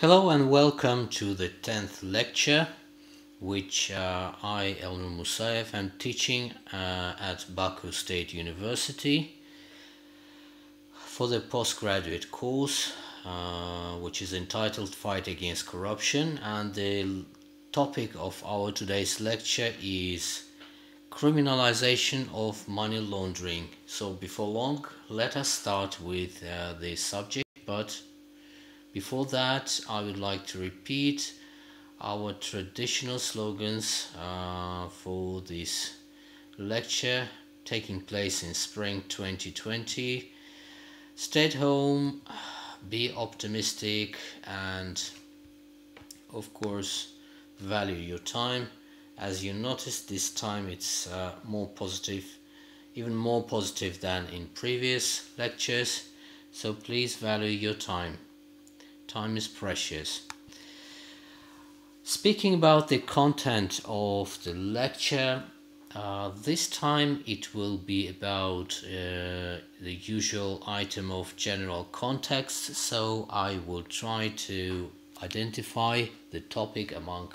Hello and welcome to the 10th lecture, which uh, I, Elnur Musayev, am teaching uh, at Baku State University for the postgraduate course, uh, which is entitled Fight Against Corruption. And the topic of our today's lecture is criminalization of money laundering. So, before long, let us start with uh, the subject, but before that, I would like to repeat our traditional slogans uh, for this lecture taking place in spring 2020. Stay at home, be optimistic, and of course, value your time. As you notice, this time it's uh, more positive, even more positive than in previous lectures. So please value your time. Time is precious. Speaking about the content of the lecture, uh, this time it will be about uh, the usual item of general context, so I will try to identify the topic among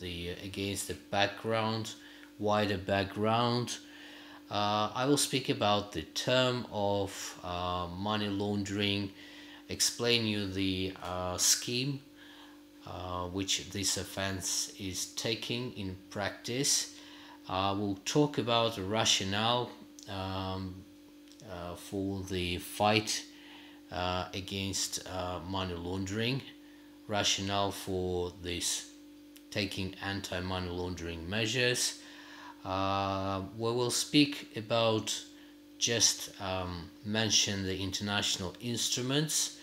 the against the background, wider background. Uh, I will speak about the term of uh, money laundering, explain you the uh, scheme uh, which this offense is taking in practice. Uh, we'll talk about the rationale um, uh, for the fight uh, against uh, money laundering, rationale for this taking anti-money laundering measures. We will speak about just um, mention the international instruments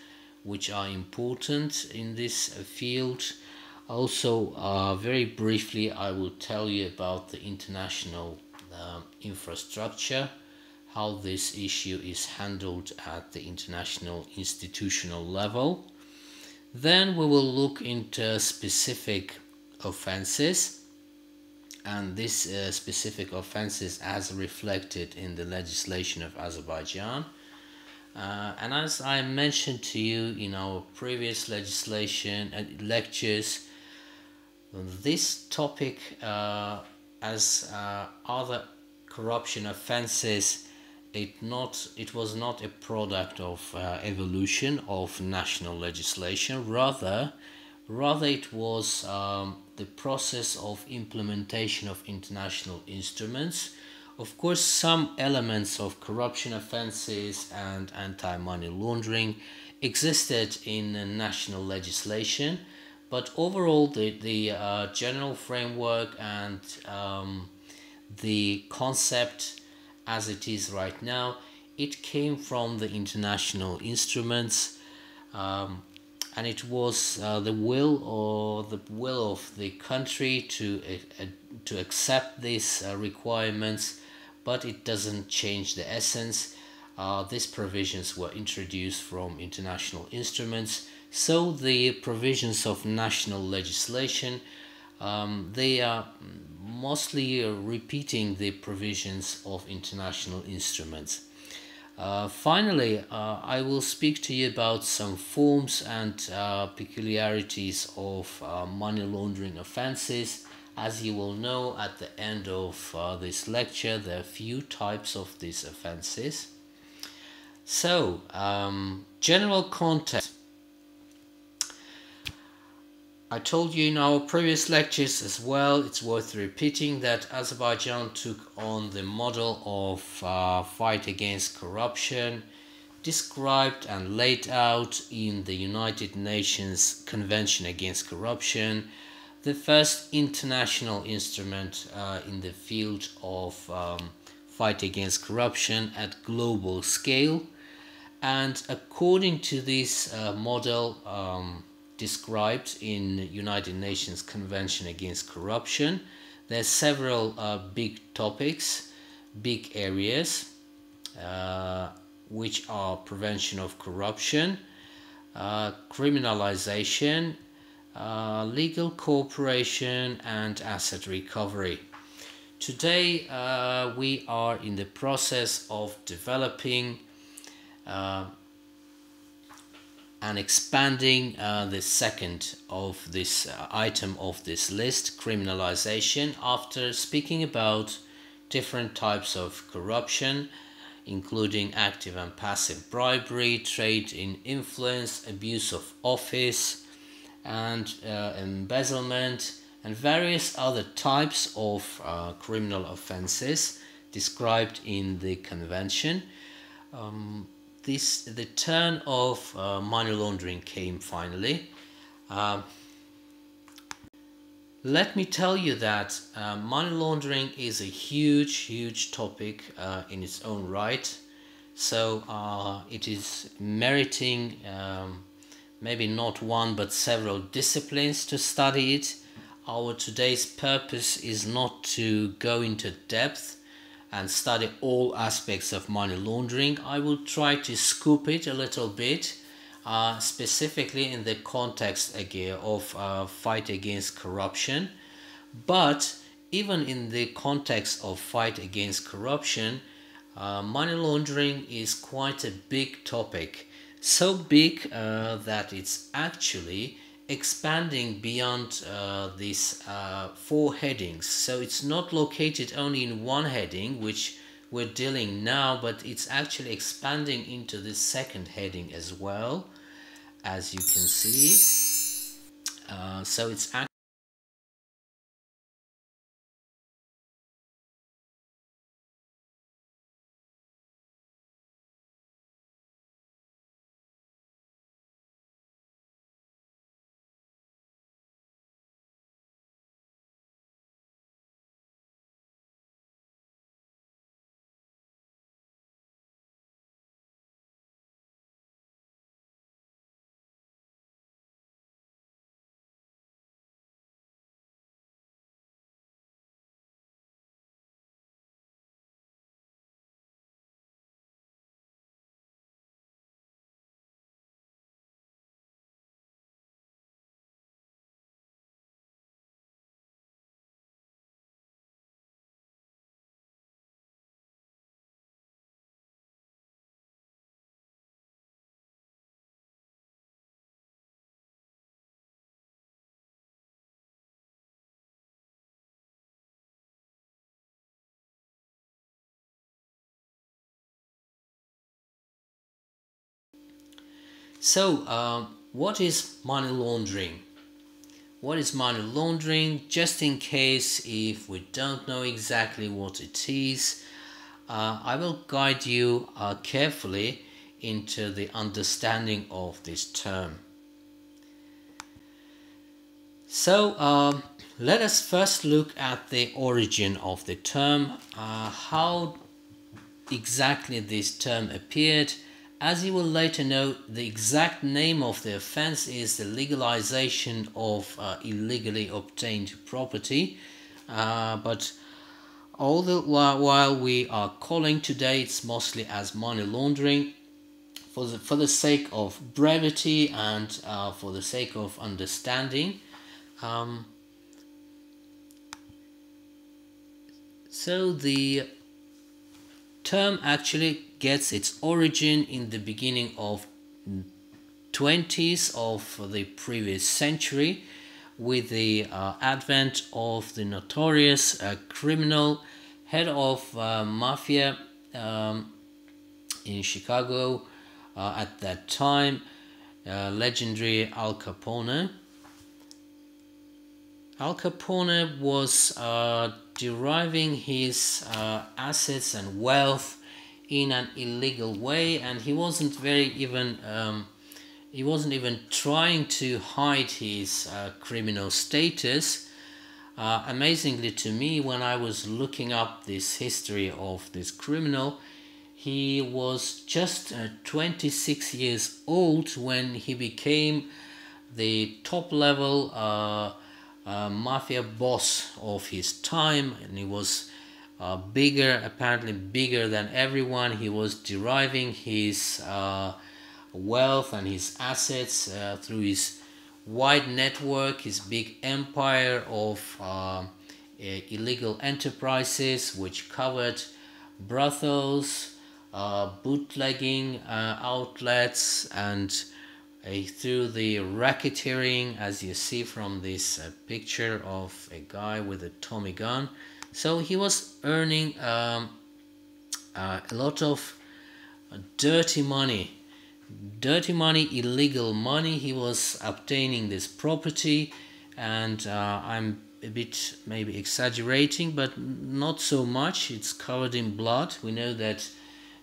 which are important in this field. Also, uh, very briefly, I will tell you about the international uh, infrastructure, how this issue is handled at the international institutional level. Then we will look into specific offenses and these uh, specific offenses as reflected in the legislation of Azerbaijan uh, and as I mentioned to you in our previous legislation and lectures, this topic, uh, as uh, other corruption offenses, it not it was not a product of uh, evolution of national legislation. Rather, rather it was um, the process of implementation of international instruments of course, some elements of corruption offenses and anti money laundering existed in national legislation, but overall, the, the uh, general framework and um, the concept as it is right now, it came from the international instruments. Um, and it was uh, the will or the will of the country to uh, to accept these uh, requirements but it doesn't change the essence. Uh, these provisions were introduced from international instruments, so the provisions of national legislation um, they are mostly repeating the provisions of international instruments. Uh, finally, uh, I will speak to you about some forms and uh, peculiarities of uh, money laundering offenses as you will know at the end of uh, this lecture, there are few types of these offenses. So, um, general context. I told you in our previous lectures as well, it's worth repeating that Azerbaijan took on the model of uh, fight against corruption described and laid out in the United Nations Convention Against Corruption the first international instrument uh, in the field of um, fight against corruption at global scale. And according to this uh, model um, described in United Nations Convention Against Corruption, there are several uh, big topics, big areas, uh, which are prevention of corruption, uh, criminalization, uh, legal cooperation and asset recovery. Today uh, we are in the process of developing uh, and expanding uh, the second of this uh, item of this list, criminalization, after speaking about different types of corruption, including active and passive bribery, trade in influence, abuse of office, and uh, embezzlement, and various other types of uh, criminal offenses described in the convention. Um, this the turn of uh, money laundering came finally. Uh, let me tell you that uh, money laundering is a huge, huge topic uh, in its own right. So uh, it is meriting um, maybe not one but several disciplines to study it. Our today's purpose is not to go into depth and study all aspects of money laundering. I will try to scoop it a little bit, uh, specifically in the context again of uh, fight against corruption. But even in the context of fight against corruption, uh, money laundering is quite a big topic. So big uh, that it's actually expanding beyond uh, these uh, four headings. So it's not located only in one heading, which we're dealing now, but it's actually expanding into the second heading as well, as you can see. Uh, so it's So, uh, what is money laundering? What is money laundering? Just in case if we don't know exactly what it is, uh, I will guide you uh, carefully into the understanding of this term. So, um, let us first look at the origin of the term, uh, how exactly this term appeared as you will later know, the exact name of the offense is the legalization of uh, illegally obtained property. Uh, but all the while we are calling today, it's mostly as money laundering for the, for the sake of brevity and uh, for the sake of understanding. Um, so the term actually gets its origin in the beginning of 20s of the previous century with the uh, advent of the notorious uh, criminal head of uh, mafia um, in Chicago uh, at that time, uh, legendary Al Capone. Al Capone was uh, deriving his assets and wealth in an illegal way, and he wasn't very even um, he wasn't even trying to hide his uh, criminal status. Uh, amazingly to me, when I was looking up this history of this criminal, he was just uh, 26 years old when he became the top level uh, uh, mafia boss of his time and he was uh, bigger apparently bigger than everyone. He was deriving his uh, wealth and his assets uh, through his wide network his big empire of uh, illegal enterprises which covered brothels uh, bootlegging outlets and uh, through the racketeering as you see from this uh, picture of a guy with a Tommy gun so he was earning um, uh, a lot of dirty money. Dirty money illegal money. He was obtaining this property and uh, I'm a bit maybe exaggerating but not so much. It's covered in blood. We know that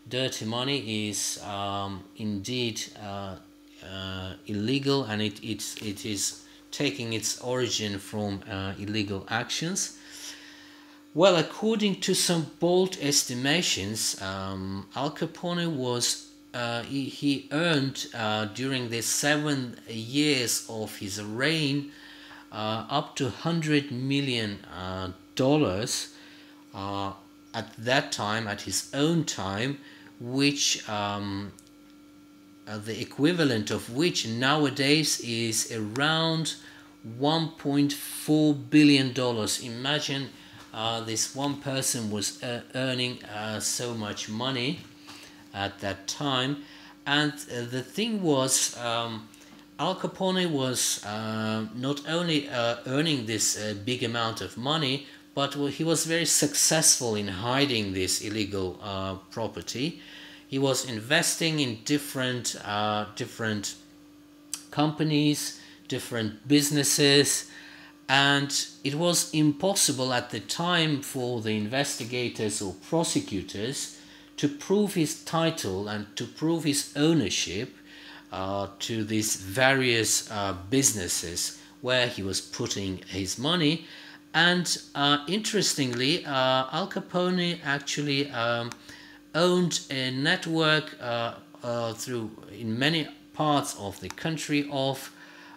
dirty money is um, indeed uh, uh, illegal and it, it's, it is taking its origin from uh, illegal actions well, according to some bold estimations, um, Al Capone was uh, he, he, earned uh, during the seven years of his reign uh, up to hundred million uh, dollars uh, at that time, at his own time, which um, uh, the equivalent of which nowadays is around 1.4 billion dollars. Imagine uh, this one person was uh, earning uh, so much money at that time. And uh, the thing was um, Al Capone was uh, not only uh, earning this big amount of money but he was very successful in hiding this illegal property. He was investing in different different companies different businesses and it was impossible at the time for the investigators or prosecutors to prove his title and to prove his ownership uh, to these various uh, businesses where he was putting his money. And uh, interestingly, uh, Al Capone actually um, owned a network uh, uh, through in many parts of the country of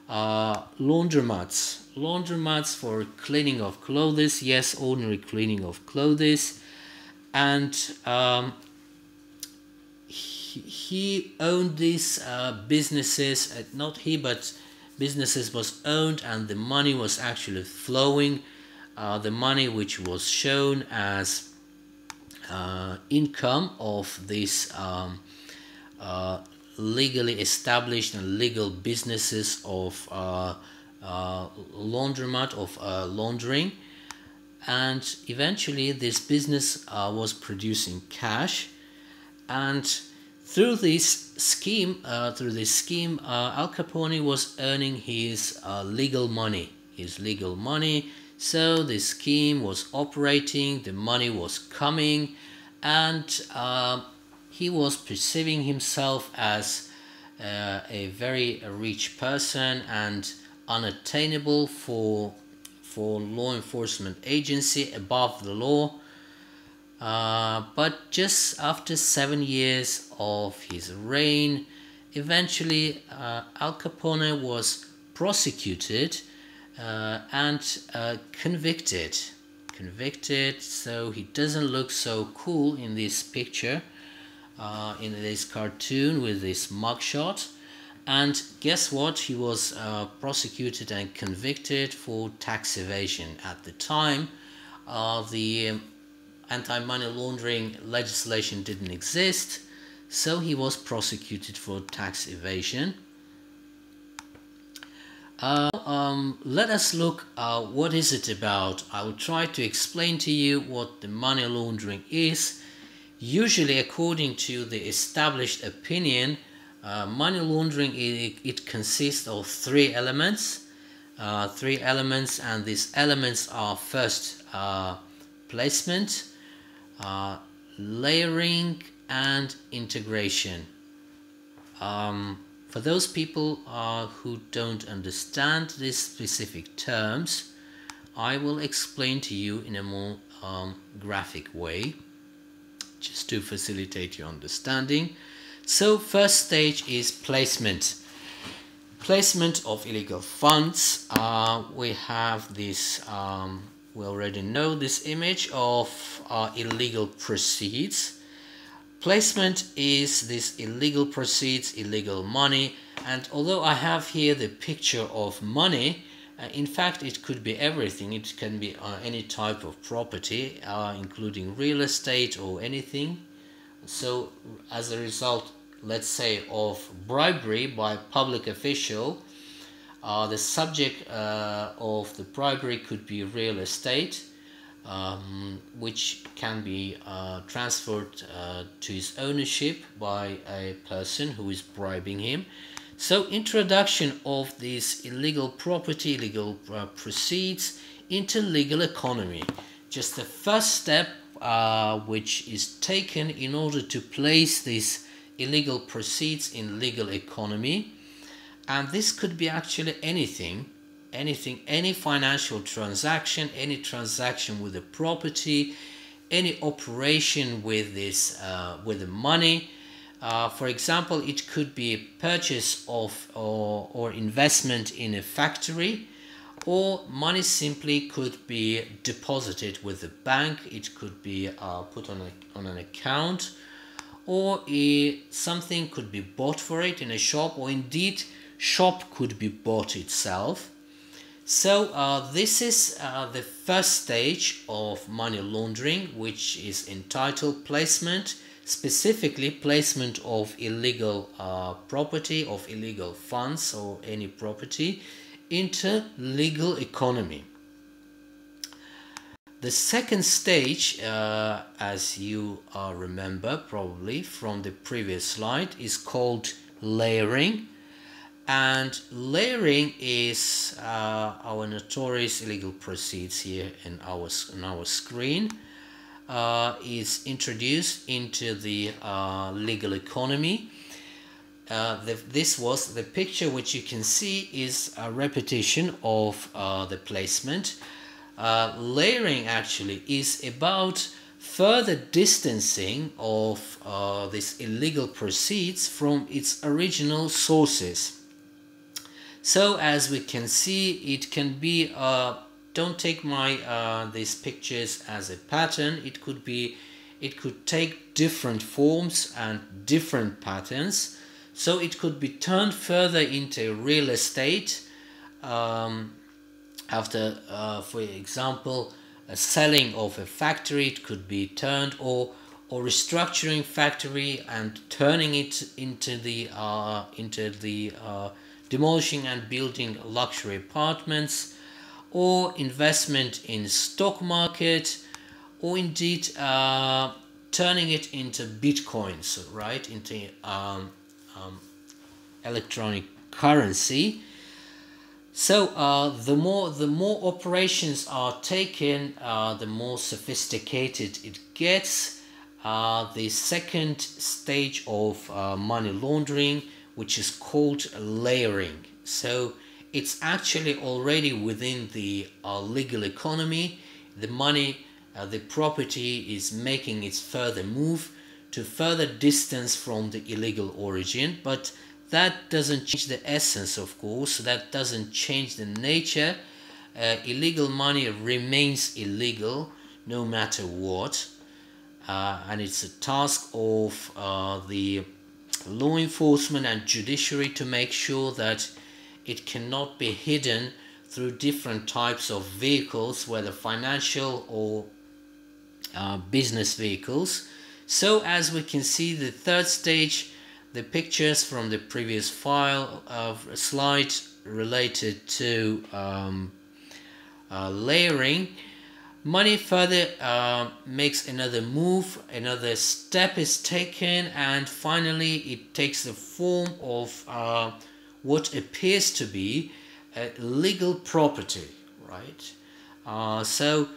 laundromats laundromats for cleaning of clothes yes ordinary cleaning of clothes. And um, he, he, owned these uh, businesses uh, not he but businesses was owned and the money was actually flowing. Uh, the money which was shown as uh, income of these um, uh, legally established and legal businesses of uh, laundromat of uh, laundering. And eventually this business uh, was producing cash. And through this scheme uh, through this scheme uh, Al Capone was earning his uh, legal money his legal money. So the scheme was operating the money was coming and he was perceiving himself as a very rich person and unattainable for for law enforcement agency above the law. Uh, but just after seven years of his reign eventually uh, Al Capone was prosecuted uh, and uh, convicted. Convicted so he doesn't look so cool in this picture uh, in this cartoon with this mugshot and guess what? He was uh, prosecuted and convicted for tax evasion. At the time, uh, the um, anti-money laundering legislation didn't exist, so he was prosecuted for tax evasion. Uh, um, let us look uh, what is it about. I will try to explain to you what the money laundering is. Usually according to the established opinion, uh, money laundering it, it, consists of three elements. Uh, three elements and these elements are first uh, placement uh, layering and integration. Um, for those people uh, who don't understand these specific terms I will explain to you in a more um, graphic way just to facilitate your understanding so first stage is placement. Placement of illegal funds. Uh, we have this, um, we already know this image of uh, illegal proceeds. Placement is this illegal proceeds, illegal money. And although I have here the picture of money, uh, in fact, it could be everything. It can be uh, any type of property, uh, including real estate or anything. So as a result, let's say, of bribery by public official, uh, the subject uh, of the bribery could be real estate, um, which can be uh, transferred uh, to his ownership by a person who is bribing him. So introduction of this illegal property, illegal uh, proceeds into legal economy. Just the first step uh, which is taken in order to place these illegal proceeds in legal economy. And this could be actually anything, anything, any financial transaction, any transaction with a property, any operation with this, uh, with the money, uh, for example, it could be a purchase of or, or investment in a factory, or money simply could be deposited with the bank. It could be uh, put on, a, on an account, or something could be bought for it in a shop, or indeed, shop could be bought itself. So uh, this is uh, the first stage of money laundering, which is entitled placement specifically placement of illegal uh, property of illegal funds or any property into legal economy the second stage uh, as you uh, remember probably from the previous slide is called layering and layering is uh, our notorious illegal proceeds here in our in our screen uh, is introduced into the uh, legal economy. Uh, the, this was the picture which you can see is a repetition of the placement. Uh, layering actually is about further distancing of uh, this illegal proceeds from its original sources. So as we can see, it can be a don't take my uh, these pictures as a pattern it could be it could take different forms and different patterns so it could be turned further into real estate um, after uh, for example a selling of a factory it could be turned or or restructuring factory and turning it into the uh, into the uh, demolishing and building luxury apartments or investment in stock market or indeed uh, turning it into bitcoins right into um, um, electronic currency so uh, the more the more operations are taken uh, the more sophisticated it gets uh, the second stage of uh, money laundering which is called layering so it's actually already within the uh, legal economy. The money, uh, the property is making its further move to further distance from the illegal origin, but that doesn't change the essence, of course, that doesn't change the nature. Uh, illegal money remains illegal no matter what, uh, and it's a task of uh, the law enforcement and judiciary to make sure that it cannot be hidden through different types of vehicles, whether financial or uh, business vehicles. So as we can see, the third stage, the pictures from the previous file of a slide related to um, uh, layering. Money further uh, makes another move, another step is taken, and finally it takes the form of uh, what appears to be a legal property, right? Uh, so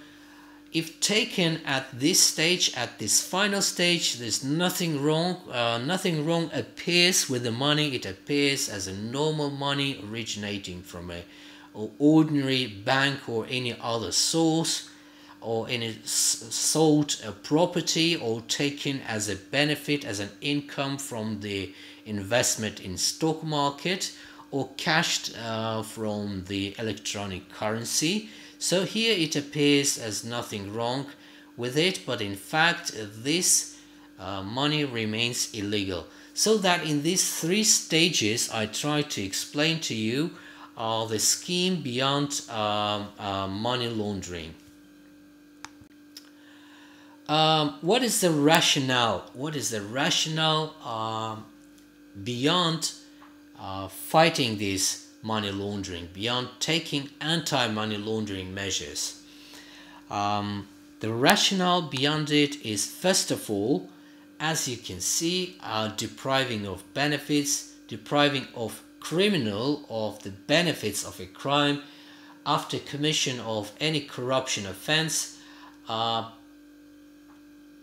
if taken at this stage, at this final stage, there's nothing wrong. Uh, nothing wrong appears with the money. It appears as a normal money originating from a ordinary bank or any other source or any sold a property or taken as a benefit as an income from the investment in stock market or cashed uh, from the electronic currency so here it appears as nothing wrong with it but in fact this uh, money remains illegal. So that in these three stages I try to explain to you uh, the scheme beyond um, uh, money laundering. Um, what is the rationale? What is the rationale um, beyond uh, fighting this money laundering, beyond taking anti money laundering measures. Um, the rationale beyond it is, first of all, as you can see, uh, depriving of benefits, depriving of criminal of the benefits of a crime after commission of any corruption offense. Uh,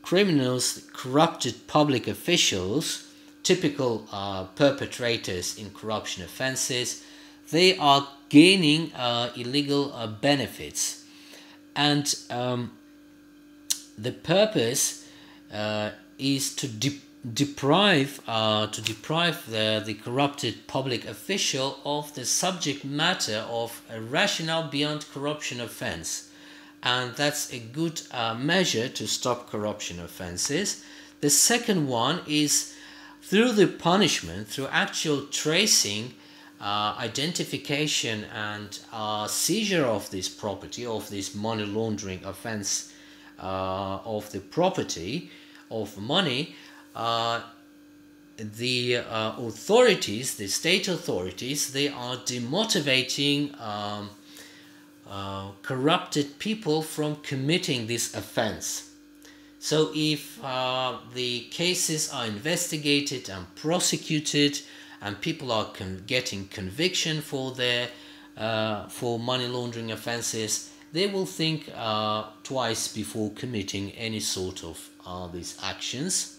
criminals, corrupted public officials, typical uh, perpetrators in corruption offenses, they are gaining uh, illegal uh, benefits. And um, the purpose uh, is to de- deprive uh, to deprive the, the corrupted public official of the subject matter of a rationale beyond corruption offense and that's a good uh, measure to stop corruption offenses the second one is through the punishment through actual tracing uh, identification and uh, seizure of this property of this money laundering offense uh, of the property of money, uh, the uh, authorities, the state authorities, they are demotivating um, corrupted people from committing this offense. So, if the cases are investigated and prosecuted, and people are con- getting conviction for their uh, for money laundering offenses, they will think uh, twice before committing any sort of uh, these actions.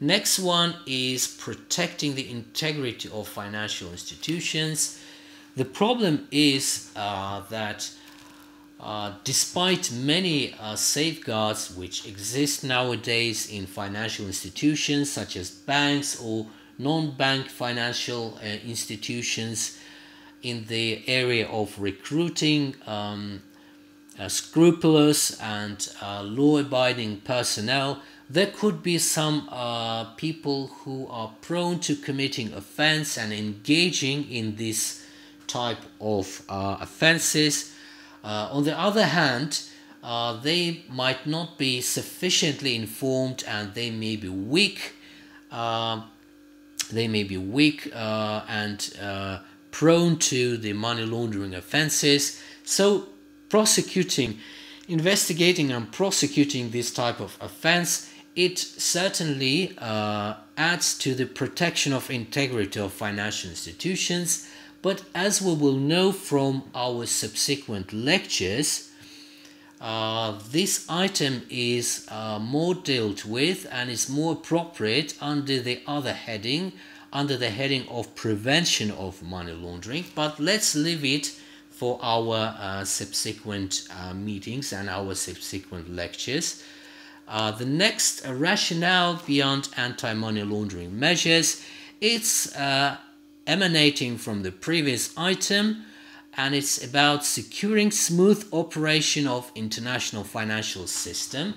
Next one is protecting the integrity of financial institutions. The problem is uh, that uh, despite many uh, safeguards which exist nowadays in financial institutions such as banks or non-bank financial uh, institutions, in the area of recruiting um, uh, scrupulous and uh, law abiding personnel, there could be some uh, people who are prone to committing offense and engaging in this type of uh, offenses. Uh, on the other hand, uh, they might not be sufficiently informed and they may be weak. They may be weak and prone to the money laundering offenses. So, prosecuting, investigating, and prosecuting this type of offense, it certainly uh, adds to the protection of integrity of financial institutions. But as we will know from our subsequent lectures, uh, this item is uh, more dealt with and is more appropriate under the other heading under the heading of prevention of money laundering, but let's leave it for our uh, subsequent uh, meetings and our subsequent lectures. Uh, the next rationale beyond anti-money laundering measures it's emanating from the previous item and it's about securing smooth operation of international financial system.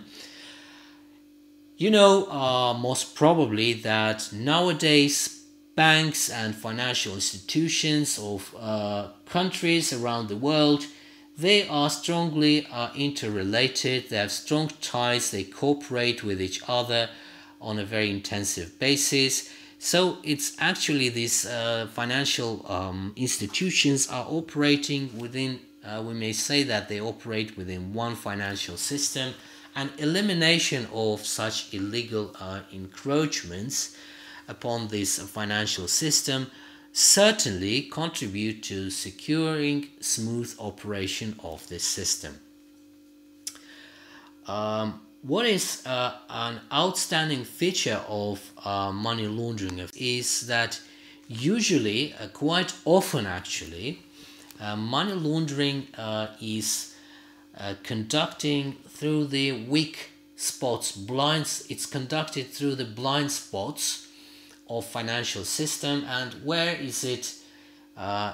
You know uh, most probably that nowadays banks and financial institutions of uh, countries around the world they are strongly uh, interrelated. They have strong ties. They cooperate with each other on a very intensive basis so it's actually these uh, financial um, institutions are operating within uh, we may say that they operate within one financial system and elimination of such illegal uh, encroachments upon this financial system certainly contribute to securing smooth operation of this system. Um, what is uh, an outstanding feature of uh, money laundering is that usually, uh, quite often actually, uh, money laundering uh, is uh, conducting through the weak spots, blinds. It's conducted through the blind spots of financial system and where is it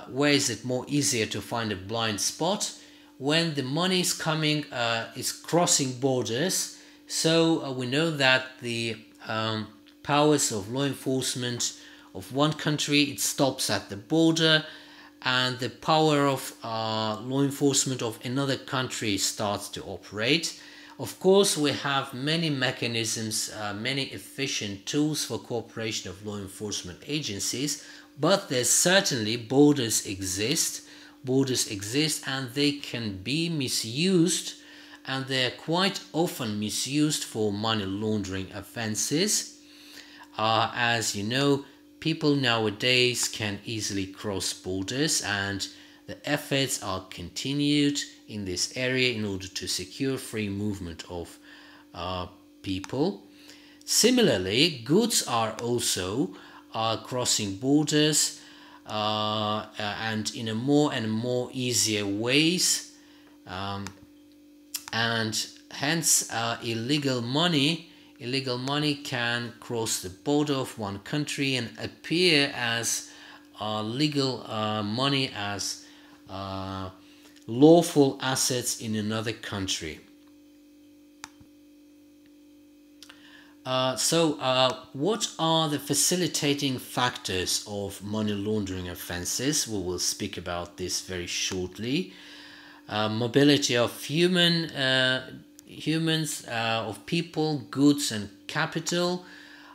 where is it more easier to find a blind spot when the money is coming uh, is crossing borders so uh, we know that the um, powers of law enforcement of one country it stops at the border and the power of uh, law enforcement of another country starts to operate Of course, we have many mechanisms, uh, many efficient tools for cooperation of law enforcement agencies, but there's certainly borders exist. Borders exist and they can be misused and they're quite often misused for money laundering offenses. Uh, as you know, people nowadays can easily cross borders and the efforts are continued in this area in order to secure free movement of uh, people. Similarly, goods are also uh, crossing borders uh and in a more and more easier ways um, and hence uh, illegal money illegal money can cross the border of one country and appear as uh, legal uh, money as uh, lawful assets in another country. Uh, so, uh, what are the facilitating factors of money laundering offenses? We will speak about this very shortly. Uh, mobility of human humans, uh, of people, goods, and capital,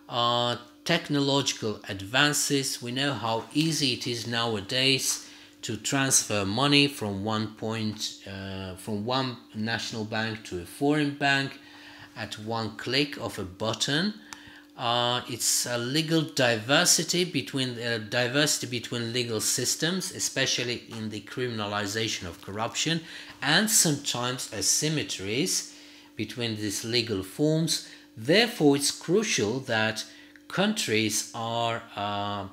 uh, technological advances. We know how easy it is nowadays to transfer money from one point, uh, from one national bank to a foreign bank at one click of a button. Uh, it's a legal diversity between uh, diversity between legal systems, especially in the criminalization of corruption, and sometimes asymmetries between these legal forms. Therefore, it's crucial that countries are uh,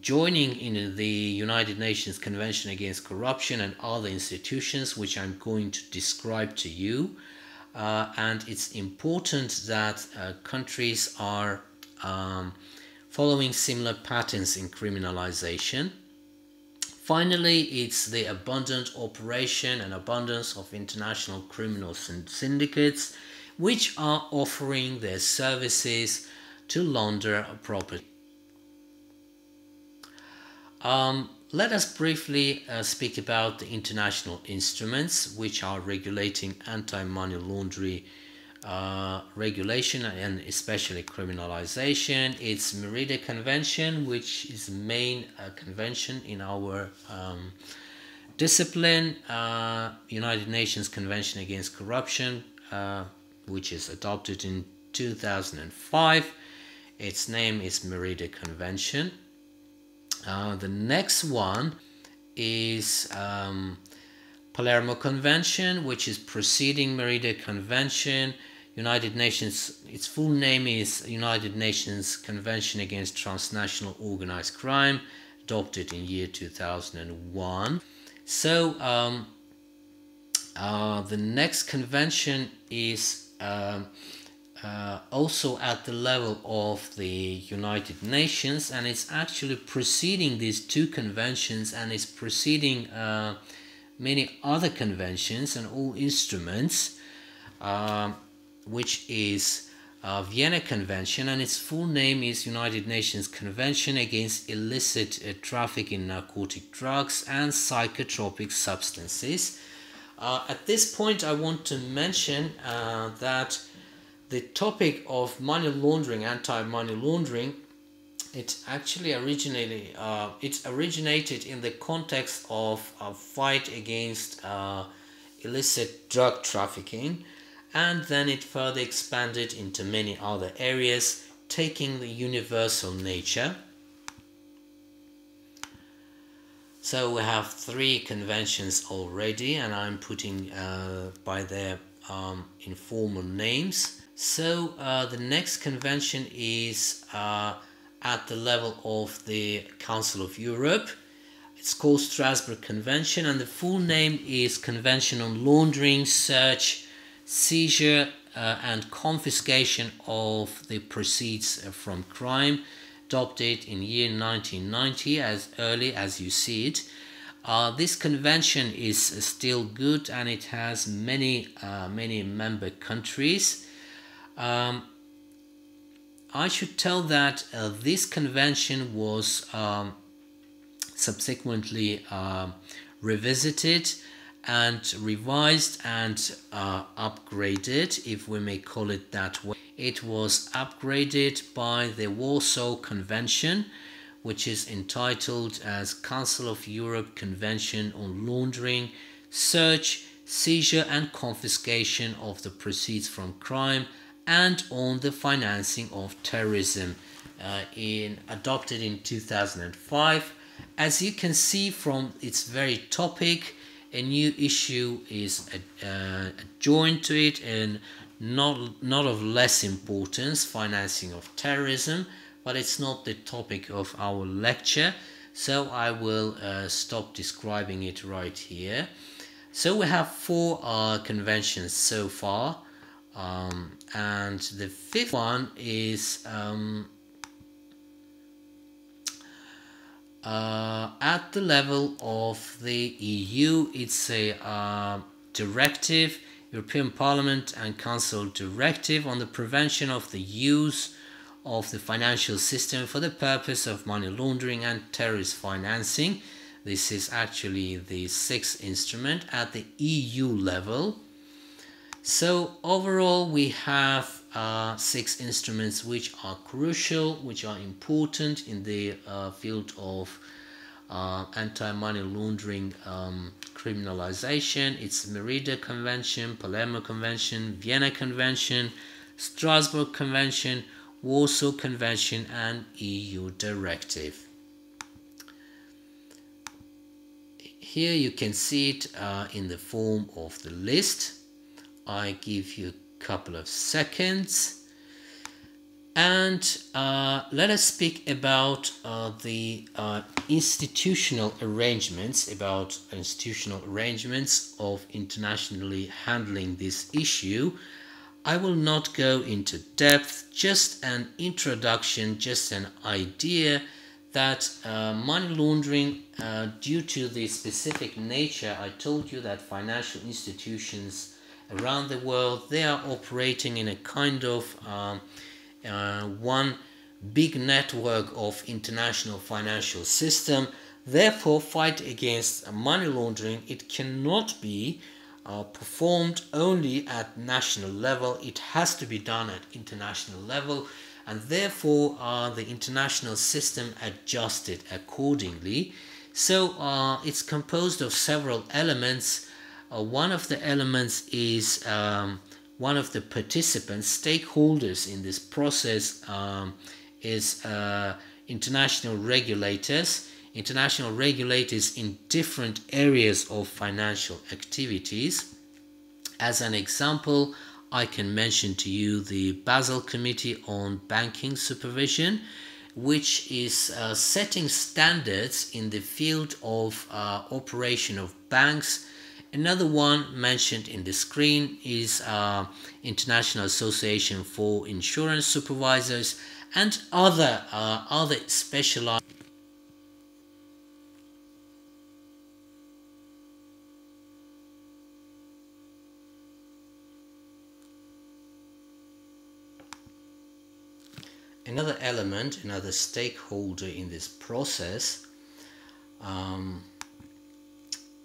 joining in the United Nations Convention Against Corruption and other institutions, which I'm going to describe to you. Uh, and it's important that uh, countries are um, following similar patterns in criminalization. Finally, it's the abundant operation and abundance of international criminal syndicates which are offering their services to launder property. Um, let us briefly uh, speak about the international instruments which are regulating anti-money laundering uh, regulation and especially criminalization. It's Merida Convention, which is the main uh, convention in our um, discipline. Uh, United Nations Convention Against Corruption, uh, which is adopted in 2005. Its name is Merida Convention. Uh, the next one is um, Palermo Convention, which is preceding Merida Convention. United Nations, its full name is United Nations Convention Against Transnational Organized Crime, adopted in year 2001. So um, uh, the next convention is uh, uh, also at the level of the United Nations and it's actually preceding these two conventions and it's preceding uh, many other conventions and all instruments. Um, which is uh, Vienna Convention, and its full name is United Nations Convention Against Illicit uh, Traffic in Narcotic Drugs and Psychotropic Substances. Uh, at this point, I want to mention uh, that the topic of money laundering, anti-money laundering, it actually originally uh, it originated in the context of a fight against uh, illicit drug trafficking and then it further expanded into many other areas, taking the universal nature. So we have three conventions already, and I'm putting uh, by their um, informal names. So uh, the next convention is uh, at the level of the Council of Europe. It's called Strasbourg Convention, and the full name is Convention on Laundering, Search, seizure uh, and confiscation of the proceeds from crime adopted in year 1990 as early as you see it uh, this convention is still good and it has many uh, many member countries um, I should tell that uh, this convention was um, subsequently um, revisited and revised and uh, upgraded, if we may call it that way. It was upgraded by the Warsaw Convention, which is entitled as Council of Europe Convention on Laundering, Search, Seizure and Confiscation of the Proceeds from Crime and on the Financing of Terrorism, uh, in, adopted in 2005. As you can see from its very topic, a new issue is uh, joined to it and not, not of less importance, financing of terrorism, but it's not the topic of our lecture, so I will uh, stop describing it right here. So we have four uh, conventions so far, um, and the fifth one is um, uh, at the level of the EU. It's a uh, directive, European Parliament and Council directive on the prevention of the use of the financial system for the purpose of money laundering and terrorist financing. This is actually the sixth instrument at the EU level. So overall we have uh, six instruments which are crucial, which are important in the uh, field of uh, anti-money laundering um, criminalization. It's Merida Convention, Palermo Convention, Vienna Convention, Strasbourg Convention, Warsaw Convention and EU Directive. Here you can see it uh, in the form of the list. I give you a couple of seconds. And uh, let us speak about uh, the uh, institutional arrangements about institutional arrangements of internationally handling this issue. I will not go into depth just an introduction just an idea that uh, money laundering uh, due to the specific nature I told you that financial institutions around the world they are operating in a kind of um, uh, one big network of international financial system. Therefore fight against money laundering it cannot be uh, performed only at national level. It has to be done at international level and therefore uh, the international system adjusted accordingly. So uh, it's composed of several elements uh, one of the elements is um, one of the participants, stakeholders in this process um, is uh, international regulators, international regulators in different areas of financial activities. As an example, I can mention to you the Basel Committee on Banking Supervision, which is uh, setting standards in the field of uh, operation of banks Another one mentioned in the screen is uh, International Association for Insurance Supervisors and other uh, other specialized Another element, another stakeholder in this process um,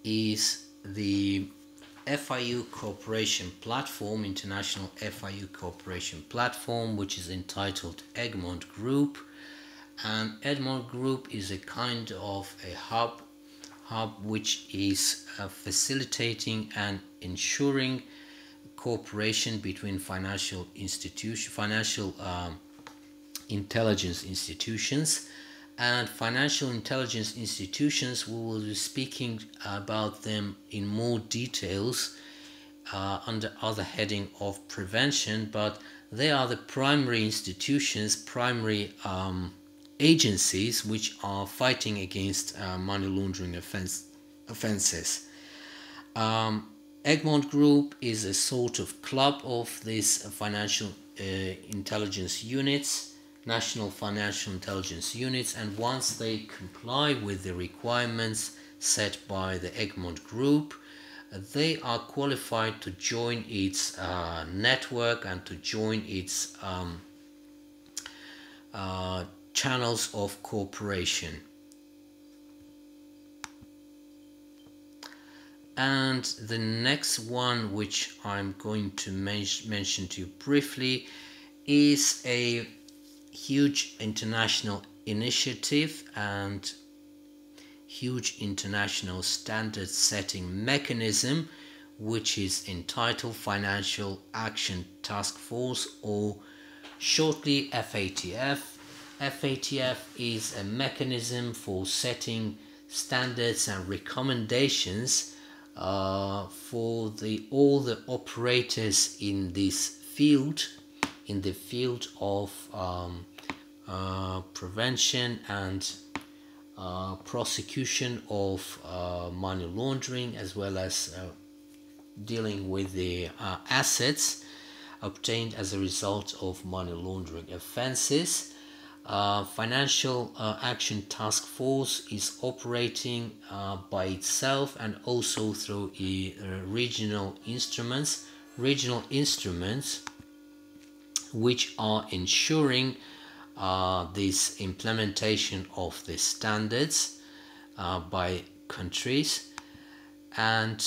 is the FIU Cooperation Platform, International FIU Cooperation Platform, which is entitled Egmont Group. And Egmont Group is a kind of a hub, hub which is uh, facilitating and ensuring cooperation between financial institution, financial um, intelligence institutions and financial intelligence institutions. We will be speaking about them in more details uh, under other heading of prevention, but they are the primary institutions, primary um, agencies which are fighting against uh, money laundering offense, offenses. Um, Egmont Group is a sort of club of these financial uh, intelligence units national financial intelligence units and once they comply with the requirements set by the Egmont Group, they are qualified to join its uh, network and to join its um, uh, channels of cooperation. and the next one which I'm going to men mention to you briefly is a huge international initiative and huge international standard setting mechanism which is entitled Financial Action Task Force or shortly FATF. FATF is a mechanism for setting standards and recommendations uh, for the all the operators in this field in the field of um, uh, prevention and uh, prosecution of uh, money laundering as well as uh, dealing with the uh, assets obtained as a result of money laundering offenses. Uh, Financial Action Task Force is operating by itself and also through regional instruments, regional instruments which are ensuring uh, this implementation of the standards uh, by countries. And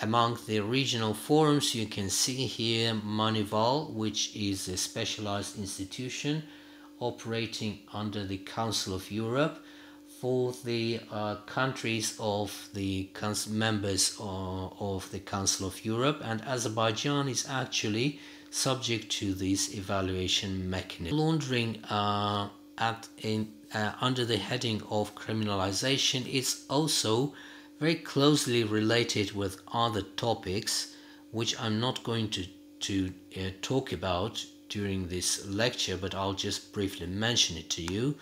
among the regional forums, you can see here MONEYVAL which is a specialized institution operating under the Council of Europe for the uh, countries of the members of, of the Council of Europe, and Azerbaijan is actually subject to this evaluation mechanism. Laundering uh, at in, uh, under the heading of criminalization is also very closely related with other topics which I'm not going to, to uh, talk about during this lecture but I'll just briefly mention it to you.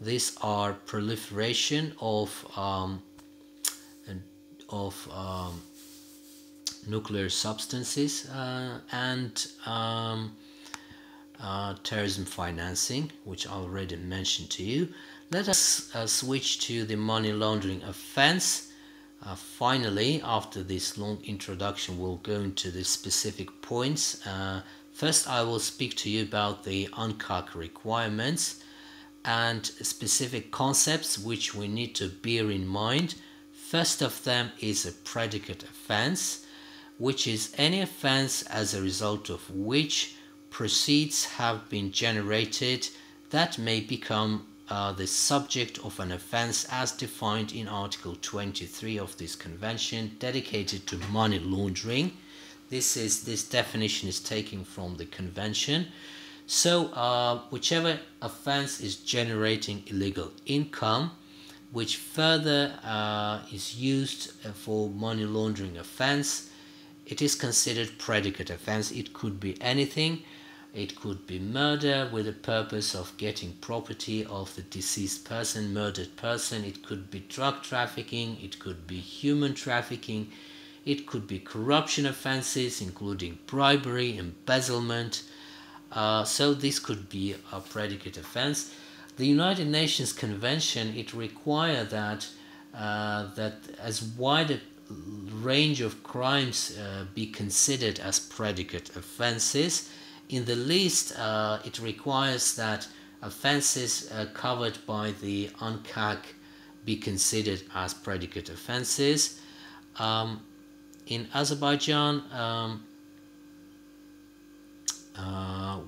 These are proliferation of um, of um, nuclear substances uh, and um, uh, terrorism financing, which I already mentioned to you. Let us uh, switch to the money laundering offense. Uh, finally, after this long introduction, we'll go into the specific points. Uh, first, I will speak to you about the UNCAC requirements and specific concepts which we need to bear in mind. First of them is a predicate offense, which is any offense as a result of which proceeds have been generated that may become uh, the subject of an offense as defined in Article 23 of this convention dedicated to money laundering. This is this definition is taken from the convention. So uh, whichever offense is generating illegal income, which further uh, is used for money laundering offense, it is considered predicate offense. It could be anything it could be murder with the purpose of getting property of the deceased person, murdered person. It could be drug trafficking. It could be human trafficking. It could be corruption offenses, including bribery, embezzlement. Uh, so this could be a predicate offense. The United Nations Convention it require that uh, that as wide a range of crimes uh, be considered as predicate offenses in the list, uh, it requires that offenses uh, covered by the UNCAC be considered as predicate offenses. Um, in Azerbaijan, um, uh,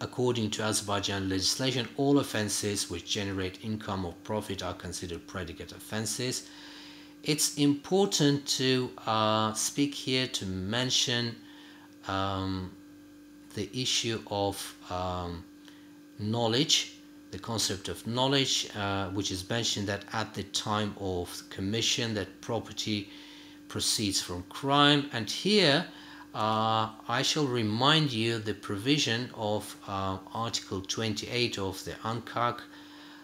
according to Azerbaijan legislation, all offenses which generate income or profit are considered predicate offenses. It's important to uh, speak here to mention um, the issue of um, knowledge, the concept of knowledge, uh, which is mentioned that at the time of commission that property proceeds from crime. And here uh, I shall remind you the provision of uh, Article 28 of the UNCAC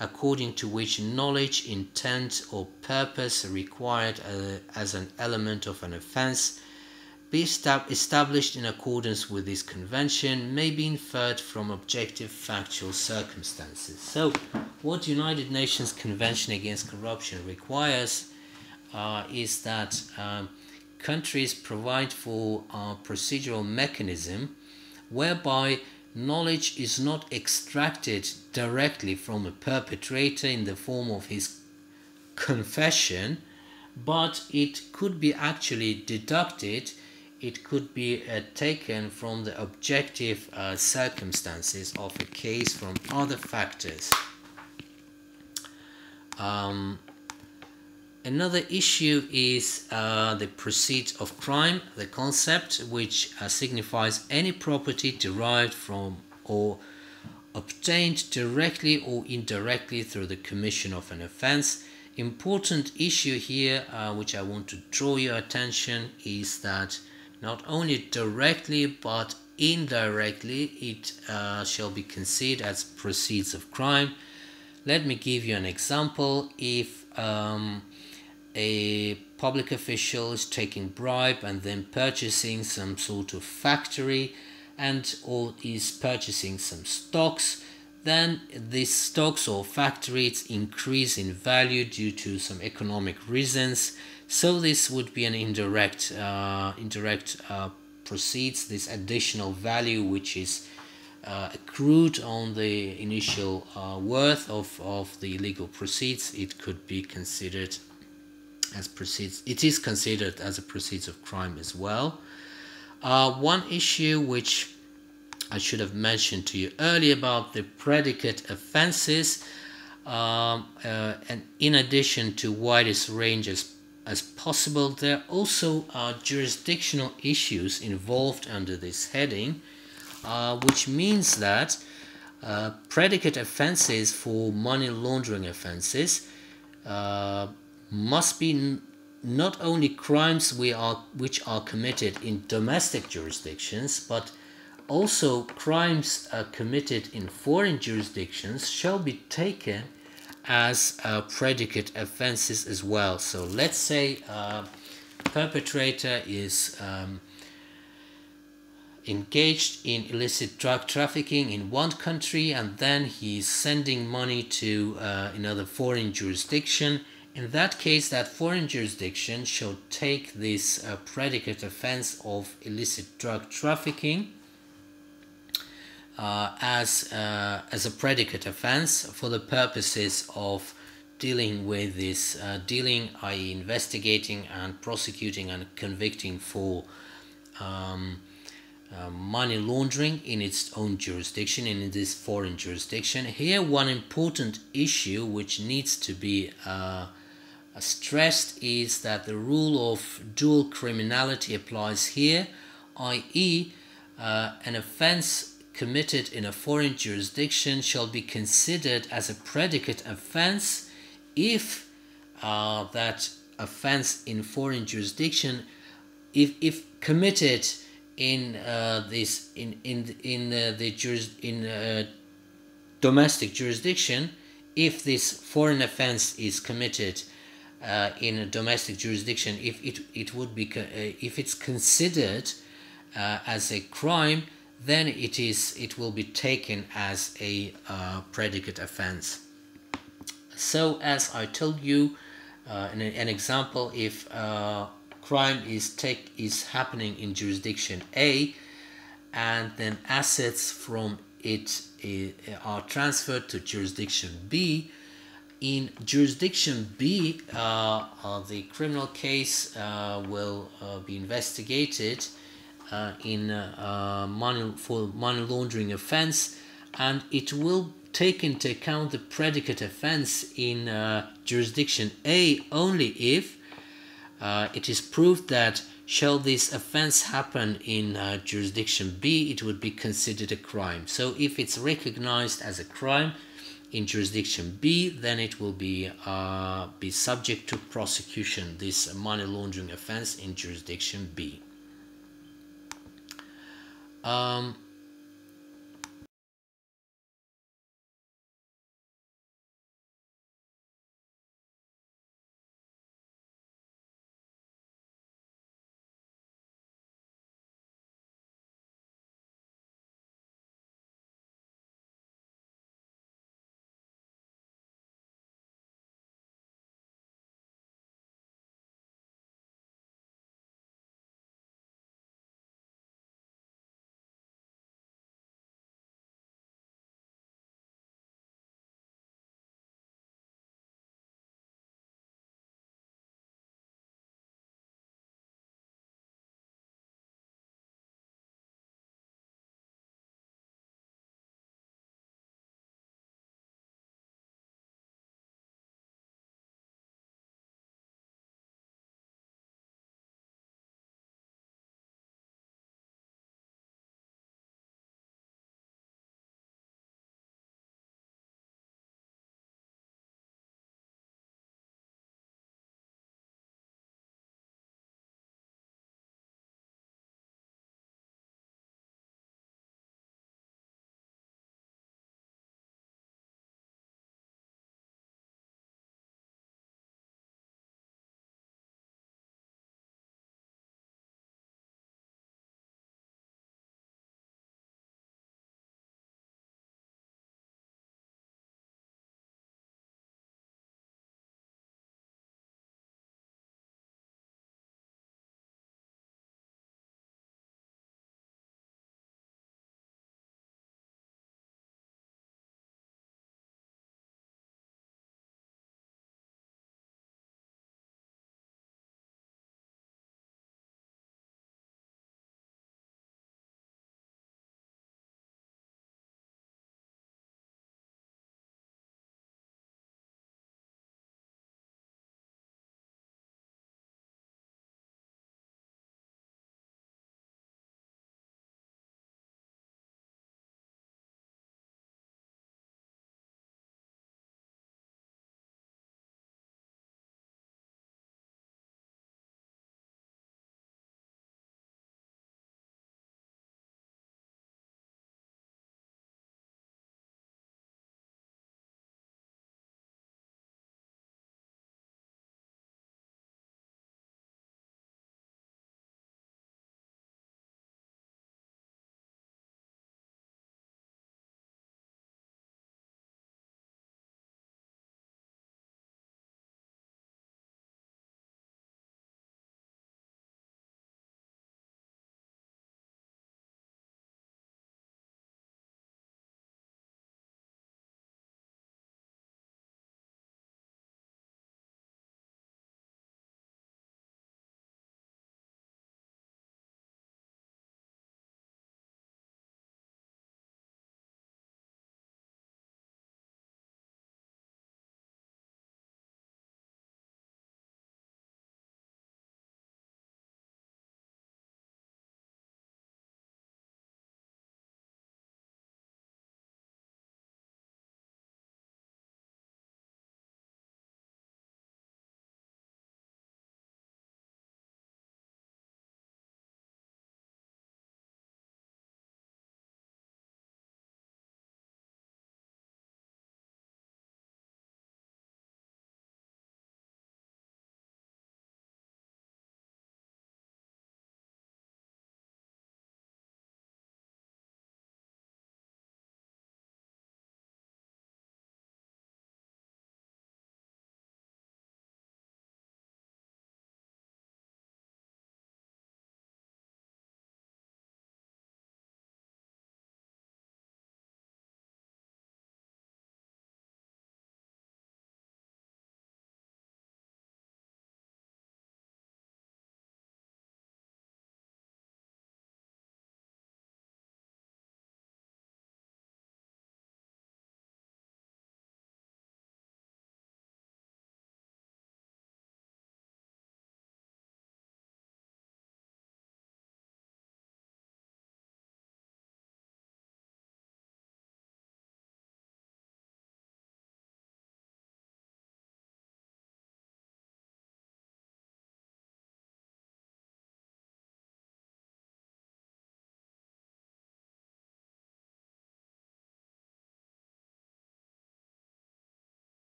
according to which knowledge, intent or purpose required uh, as an element of an offense be established in accordance with this convention may be inferred from objective factual circumstances. So, what United Nations Convention Against Corruption requires uh, is that um, countries provide for a procedural mechanism whereby knowledge is not extracted directly from a perpetrator in the form of his confession but it could be actually deducted it could be uh, taken from the objective uh, circumstances of a case from other factors. Um, another issue is uh, the proceeds of crime, the concept which uh, signifies any property derived from or obtained directly or indirectly through the commission of an offense. Important issue here, uh, which I want to draw your attention, is that not only directly but indirectly it uh, shall be considered as proceeds of crime. Let me give you an example. If um, a public official is taking bribe and then purchasing some sort of factory and or is purchasing some stocks then these stocks or factories increase in value due to some economic reasons. So this would be an indirect uh, indirect uh, proceeds this additional value which is uh, accrued on the initial uh, worth of, of the legal proceeds. It could be considered as proceeds it is considered as a proceeds of crime as well uh, one issue which I should have mentioned to you earlier about the predicate offenses um, uh, and in addition to widest range as as possible. There also are jurisdictional issues involved under this heading, uh, which means that uh, predicate offenses for money laundering offenses uh, must be not only crimes we are, which are committed in domestic jurisdictions, but also crimes committed in foreign jurisdictions shall be taken as uh, predicate offenses as well. So let's say uh, perpetrator is um, engaged in illicit drug trafficking in one country and then he's sending money to uh, another foreign jurisdiction. In that case, that foreign jurisdiction shall take this uh, predicate offense of illicit drug trafficking uh, as uh, as a predicate offense for the purposes of dealing with this uh, dealing i.e. investigating and prosecuting and convicting for um, uh, money laundering in its own jurisdiction in this foreign jurisdiction here one important issue which needs to be uh, stressed is that the rule of dual criminality applies here i.e. Uh, an offense committed in a foreign jurisdiction shall be considered as a predicate offense if uh, that offense in foreign jurisdiction if, if committed in uh, this in in in uh, the juris, in uh, domestic jurisdiction if this foreign offense is committed uh, in a domestic jurisdiction if it it would be uh, if it's considered as a crime then it is it will be taken as a uh, predicate offense. So as I told you, uh, in an example, if uh, crime is take is happening in jurisdiction A, and then assets from it uh, are transferred to jurisdiction B. In jurisdiction B, uh, uh, the criminal case will be investigated uh, in uh, money for money laundering offense and it will take into account the predicate offense in uh, jurisdiction A only if uh, it is proved that shall this offense happen in uh, jurisdiction B it would be considered a crime. So if it's recognized as a crime in jurisdiction B then it will be uh, be subject to prosecution this money laundering offense in jurisdiction B. Um,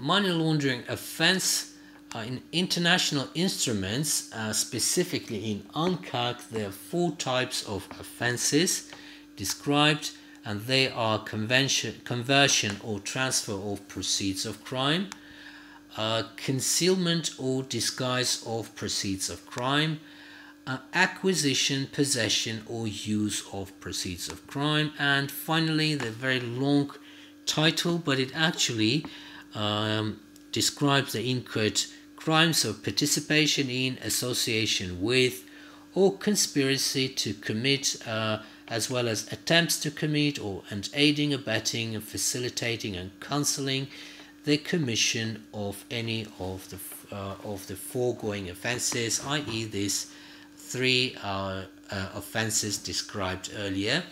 money laundering offense uh, in international instruments, uh, specifically in UNCAC, there are four types of offenses described, and they are conversion or transfer of proceeds of crime, uh, concealment or disguise of proceeds of crime, uh, acquisition, possession, or use of proceeds of crime, and finally, the very long title, but it actually um, describes the inchoate crimes of participation in, association with, or conspiracy to commit, uh, as well as attempts to commit, or and aiding, abetting, and facilitating and counseling the commission of any of the uh, of the foregoing offences, i.e., these three uh, uh, offences described earlier.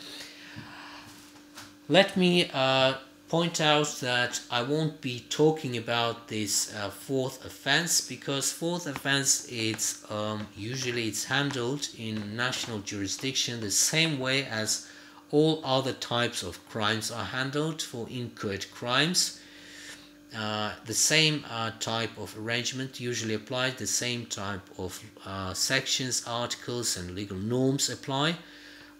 Let me uh, point out that I won't be talking about this uh, fourth offense because fourth offense it's um, usually it's handled in national jurisdiction the same way as all other types of crimes are handled for inchoate crimes. Uh, the same uh, type of arrangement usually applies, the same type of uh, sections, articles and legal norms apply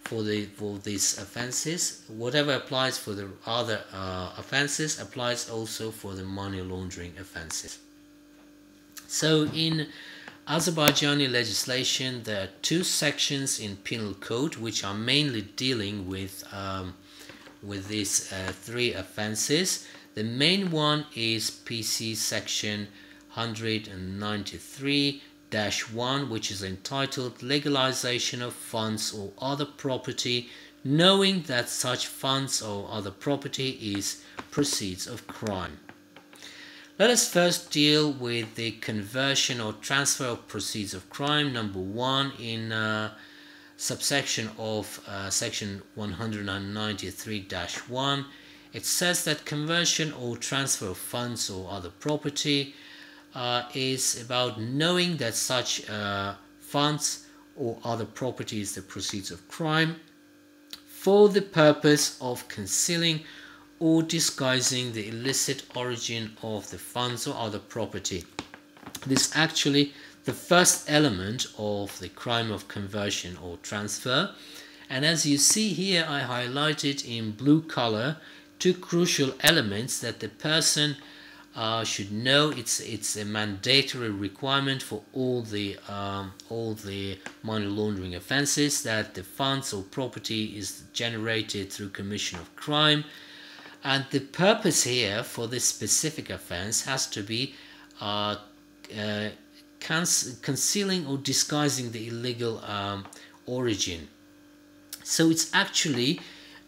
for the for these offenses. Whatever applies for the other uh, offenses applies also for the money laundering offenses. So in Azerbaijani legislation, there are two sections in penal code which are mainly dealing with um, with these uh, three offenses. The main one is PC section 193 1 which is entitled legalization of funds or other property knowing that such funds or other property is proceeds of crime. Let us first deal with the conversion or transfer of proceeds of crime number 1 in uh, subsection of uh, section 193-1 it says that conversion or transfer of funds or other property uh, is about knowing that such uh, funds or other properties the proceeds of crime for the purpose of concealing or disguising the illicit origin of the funds or other property. This actually the first element of the crime of conversion or transfer and as you see here I highlighted in blue color two crucial elements that the person uh, should know it's it's a mandatory requirement for all the um, all the money laundering offenses that the funds or property is generated through commission of crime. And the purpose here for this specific offense has to be uh, uh, concealing or disguising the illegal um, origin. So it's actually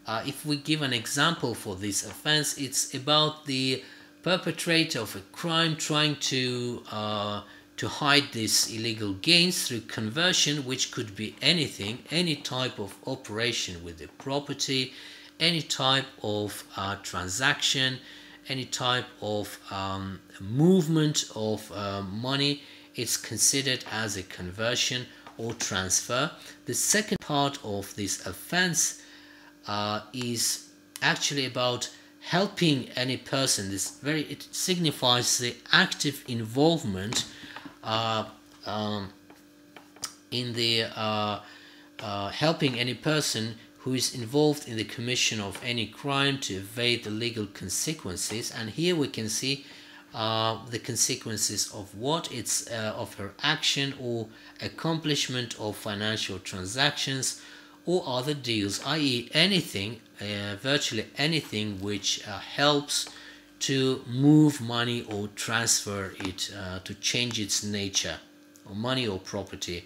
uh, if we give an example for this offense it's about the perpetrator of a crime trying to uh, to hide these illegal gains through conversion which could be anything any type of operation with the property any type of uh, transaction any type of um, movement of uh, money. It's considered as a conversion or transfer. The second part of this offense uh, is actually about helping any person. This very it signifies the active involvement uh, um, in the uh, uh, helping any person who is involved in the commission of any crime to evade the legal consequences. And here we can see uh, the consequences of what? It's uh, of her action or accomplishment of financial transactions or other deals, i.e. anything, uh, virtually anything which uh, helps to move money or transfer it uh, to change its nature or money or property.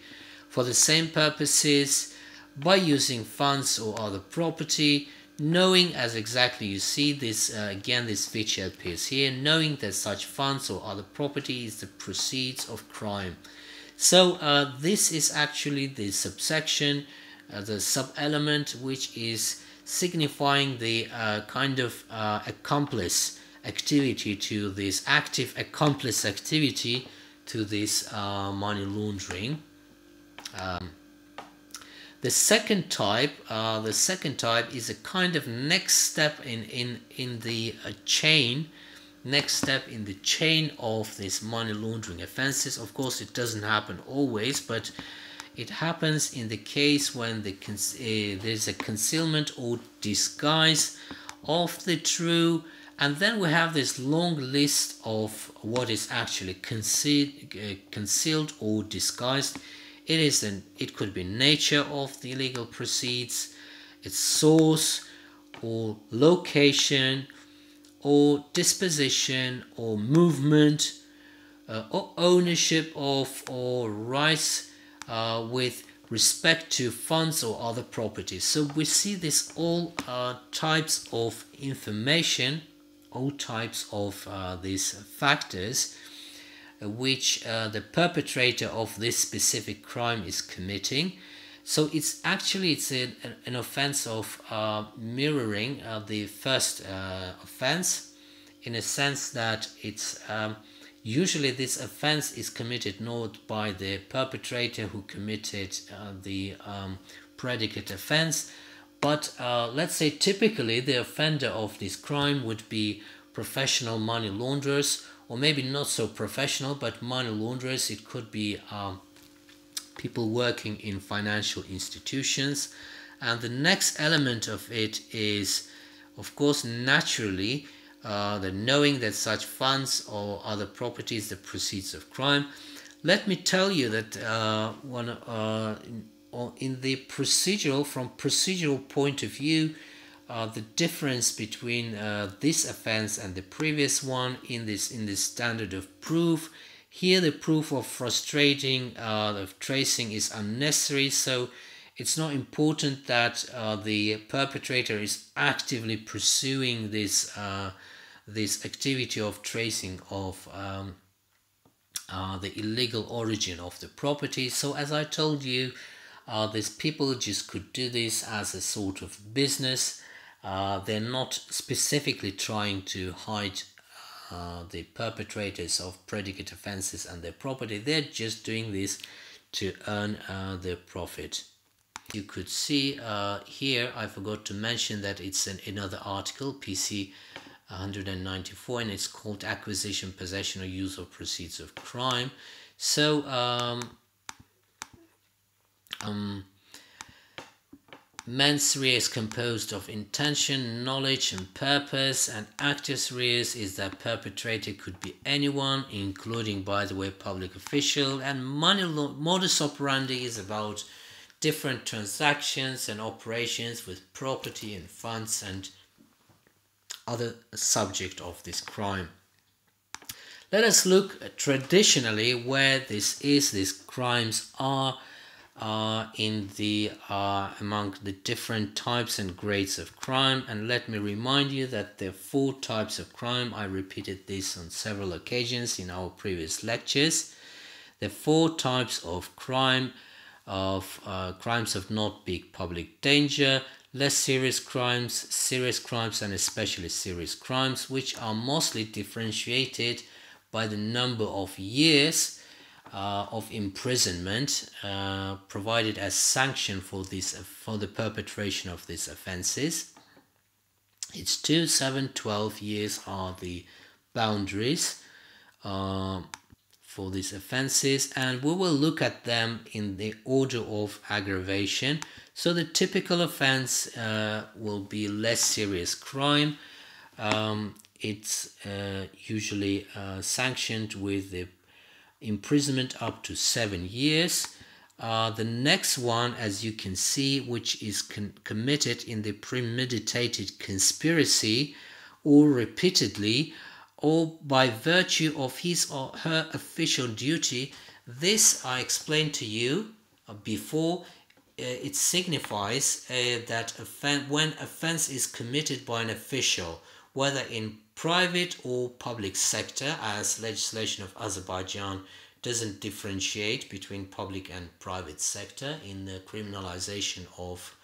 For the same purposes by using funds or other property knowing as exactly you see this uh, again this feature appears here knowing that such funds or other property is the proceeds of crime. So uh, this is actually the subsection the sub-element which is signifying the uh, kind of uh, accomplice activity to this active accomplice activity to this uh, money laundering. Um, the second type, uh, the second type is a kind of next step in in in the uh, chain next step in the chain of these money laundering offenses. Of course, it doesn't happen always, but it happens in the case when the uh, there's a concealment or disguise of the true and then we have this long list of what is actually concealed, uh, concealed or disguised. It is an it could be nature of the illegal proceeds its source or location or disposition or movement uh, or ownership of or rights uh, with respect to funds or other properties. So we see this all uh, types of information, all types of uh, these factors which uh, the perpetrator of this specific crime is committing. So it's actually it's a, an offense of uh, mirroring uh, the first offense in a sense that it's um, usually this offense is committed not by the perpetrator who committed uh, the um, predicate offense, but let's say typically the offender of this crime would be professional money launderers or maybe not so professional, but money launderers. It could be um, people working in financial institutions. And the next element of it is, of course, naturally, uh, the knowing that such funds or other properties the proceeds of crime. Let me tell you that uh, one uh, in, in the procedural, from procedural point of view, uh, the difference between uh, this offense and the previous one in this in this standard of proof here the proof of frustrating of tracing is unnecessary so it's not important that the perpetrator is actively pursuing this this activity of tracing of um, uh, the illegal origin of the property so as I told you uh, these people just could do this as a sort of business uh, they're not specifically trying to hide uh, the perpetrators of predicate offenses and their property. They're just doing this to earn uh, their profit. You could see uh, here, I forgot to mention that it's an, another article, PC 194, and it's called Acquisition, Possession or Use of Proceeds of Crime. So, um, um, Mens rea is composed of intention, knowledge, and purpose, and actus reus is that perpetrator could be anyone, including, by the way, public official, and money modus operandi is about different transactions and operations with property and funds and other subject of this crime. Let us look traditionally where this is, these crimes are uh, in the uh, among the different types and grades of crime. And let me remind you that there are four types of crime. I repeated this on several occasions in our previous lectures. The four types of crime of uh, crimes of not big public danger less serious crimes serious crimes and especially serious crimes which are mostly differentiated by the number of years uh, of imprisonment uh, provided as sanction for this for the perpetration of these offenses. It's 2, 7, 12 years are the boundaries uh, for these offenses and we will look at them in the order of aggravation. So the typical offense uh, will be less serious crime. Um, it's uh, usually uh, sanctioned with the imprisonment up to seven years. Uh, the next one, as you can see, which is committed in the premeditated conspiracy or repeatedly or by virtue of his or her official duty. This I explained to you uh, before. Uh, it signifies uh, that offen when offense is committed by an official, whether in private or public sector as legislation of Azerbaijan doesn't differentiate between public and private sector in the criminalization of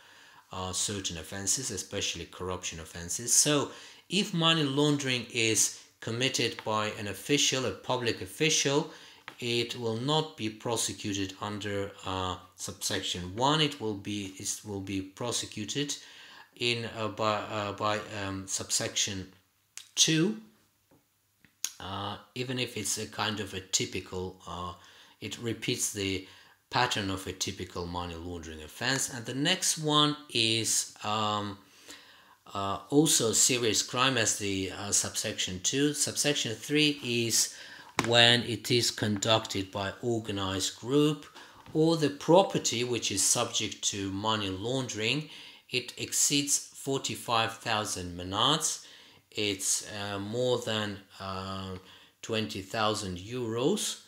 uh, certain offenses, especially corruption offenses. So if money laundering is committed by an official, a public official, it will not be prosecuted under uh, subsection 1 it will be it will be prosecuted in uh, by uh, by um, subsection 2 uh, even if it's a kind of a typical, uh, it repeats the pattern of a typical money laundering offense. And the next one is um, uh, also serious crime as the subsection 2. Subsection 3 is when it is conducted by organized group or the property which is subject to money laundering it exceeds 45,000 manats it's uh, more than uh, 20,000 euros.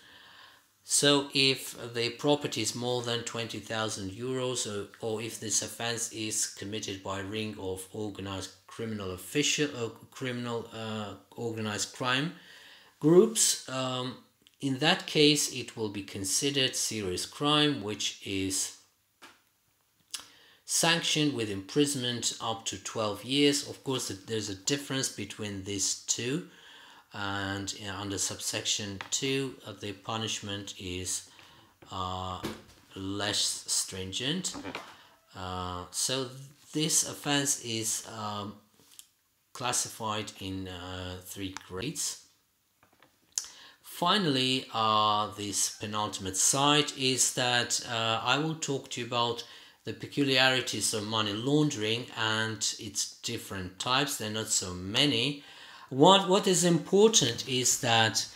So if the property is more than 20,000 euros or, or, if this offense is committed by ring of organized criminal official or uh, criminal uh, organized crime groups, um, in that case it will be considered serious crime which is sanctioned with imprisonment up to 12 years. Of course there's a difference between these two and under subsection 2 uh, the punishment is uh, less stringent uh, so this offense is um, classified in uh, three grades finally uh, this penultimate side is that uh, I will talk to you about the peculiarities of money laundering and its different types. There are not so many, what, what is important is that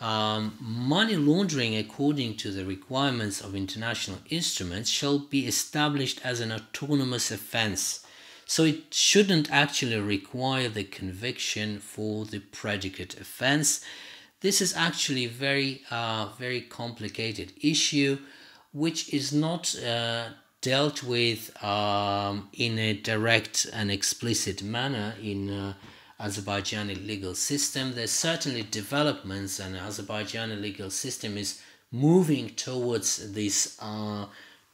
um, money laundering, according to the requirements of international instruments, shall be established as an autonomous offense. So it shouldn't actually require the conviction for the predicate offense. This is actually very, uh, very complicated issue, which is not uh, dealt with um, in a direct and explicit manner in uh, Azerbaijani legal system. There's certainly developments, and Azerbaijani legal system is moving towards this uh,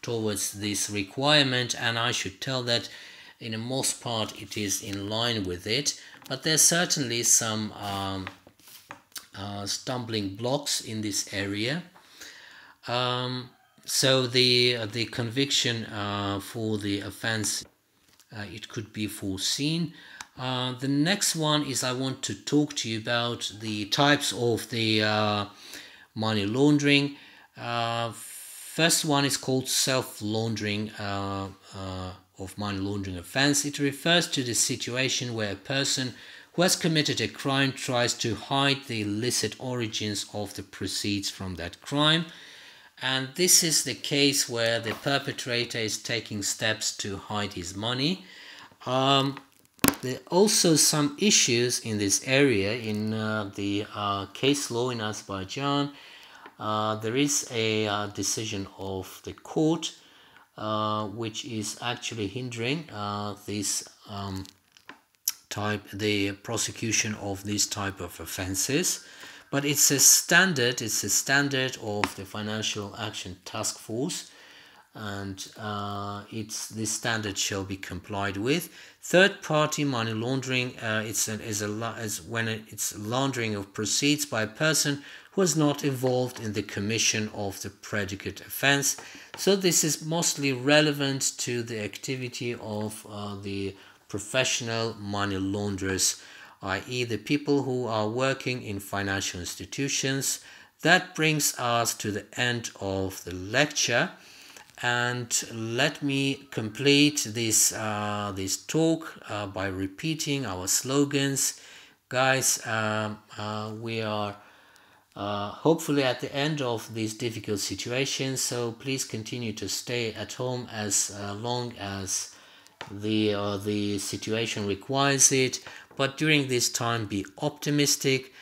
towards this requirement, and I should tell that in the most part it is in line with it. But there's certainly some um, uh, stumbling blocks in this area. Um, so the uh, the conviction uh, for the offense uh, it could be foreseen uh, the next one is I want to talk to you about the types of the money laundering. First one is called self-laundering uh, uh, of money laundering offense. It refers to the situation where a person who has committed a crime tries to hide the illicit origins of the proceeds from that crime. And this is the case where the perpetrator is taking steps to hide his money. Um, there are also some issues in this area in uh, the uh, case law in Azerbaijan. Uh, there is a uh, decision of the court uh, which is actually hindering uh, this um, type, the prosecution of these type of offenses. But it's a standard, it's a standard of the Financial Action Task Force and uh, it's this standard shall be complied with. Third party money laundering uh, it's an, is a is when it's laundering of proceeds by a person who is not involved in the commission of the predicate offense. So this is mostly relevant to the activity of uh, the professional money launderers, i.e., the people who are working in financial institutions. That brings us to the end of the lecture and let me complete this uh, this talk uh, by repeating our slogans guys um, uh, we are uh, hopefully at the end of this difficult situation so please continue to stay at home as uh, long as the uh, the situation requires it. But during this time be optimistic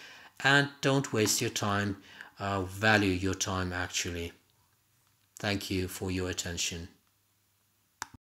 and don't waste your time. Value your time actually. Thank you for your attention.